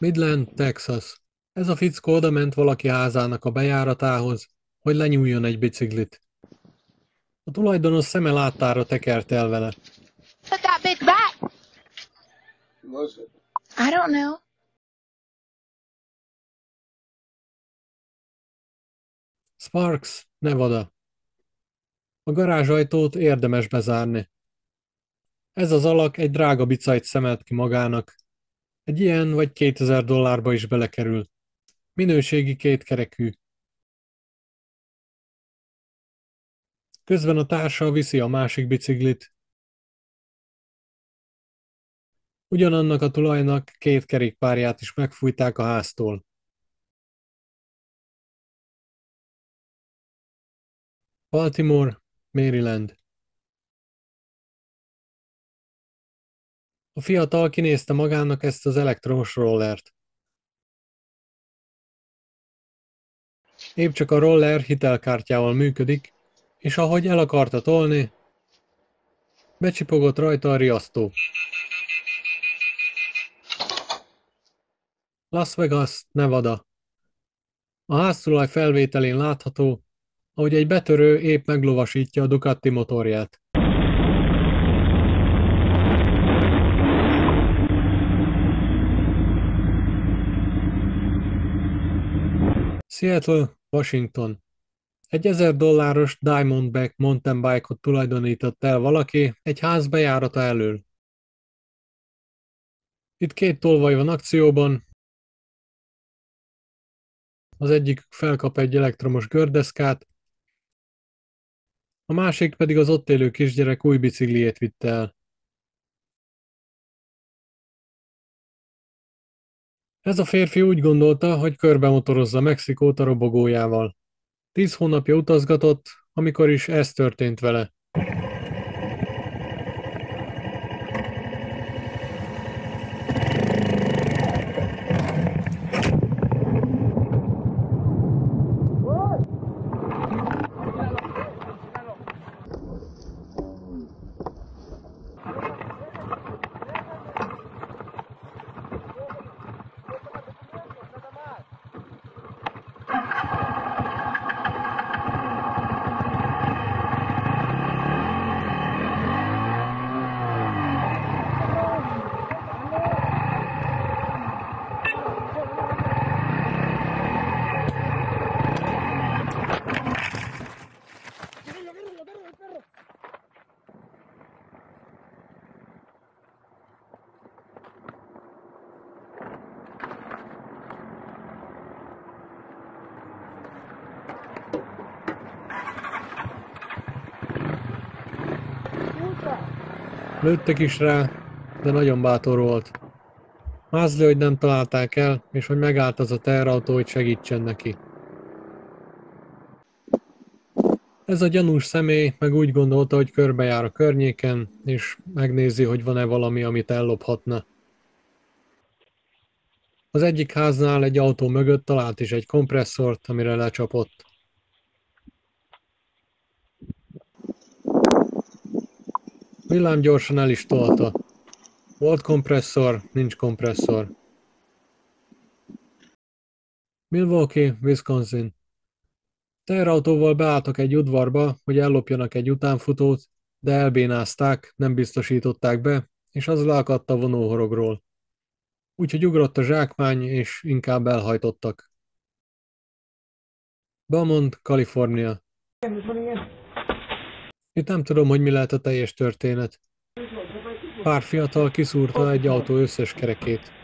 Midland, Texas. Ez a fickó odament valaki házának a bejáratához, hogy lenyúljon egy biciklit. A tulajdonos szeme láttára tekert el vele. Look that big bat. Was it? I don't know. Sparks, Nevada. A garázsajtót érdemes bezárni. Ez az alak egy drága bicajt szemelt ki magának. Egy ilyen vagy 2000 dollárba is belekerül. Minőségi kétkerekű. Közben a társa viszi a másik biciklit. Ugyanannak a tulajnak két kerékpárját is megfújták a háztól. Baltimore, Maryland. A fiatal kinézte magának ezt az elektromos rollert. Épp csak a roller hitelkártyával működik, és ahogy el akarta tolni, becsipogott rajta a riasztó. Las Vegas, Nevada. A háztulaj felvételén látható, ahogy egy betörő épp meglovasítja a Ducati motorját. Seattle, Washington. Egy ezer dolláros Diamondback mountain bike-ot tulajdonított el valaki egy ház bejárata elől. Itt két tolvaj van akcióban, az egyik felkap egy elektromos gördeszkát, a másik pedig az ott élő kisgyerek új bicikliét vitte el. Ez a férfi úgy gondolta, hogy körbemotorozza Mexikót a robogójával. Tíz hónapja utazgatott, amikor is ez történt vele. Lőttek is rá, de nagyon bátor volt. Mázli, hogy nem találták el, és hogy megállt az a teherautó, hogy segítsen neki. Ez a gyanús személy meg úgy gondolta, hogy körbejár a környéken, és megnézi, hogy van-e valami, amit ellophatna. Az egyik háznál egy autó mögött talált is egy kompresszort, amire lecsapott. Villám gyorsan el is tolta. Volt kompresszor, nincs kompresszor. Milwaukee, Wisconsin. Teherautóval beálltak egy udvarba, hogy ellopjanak egy utánfutót, de elbénázták, nem biztosították be, és az leakadt a vonóhorogról. Úgyhogy ugrott a zsákmány, és inkább elhajtottak. Beaumont, Kalifornia. Itt nem tudom, hogy mi lehet a teljes történet. Pár fiatal kiszúrta egy autó összes kerekét.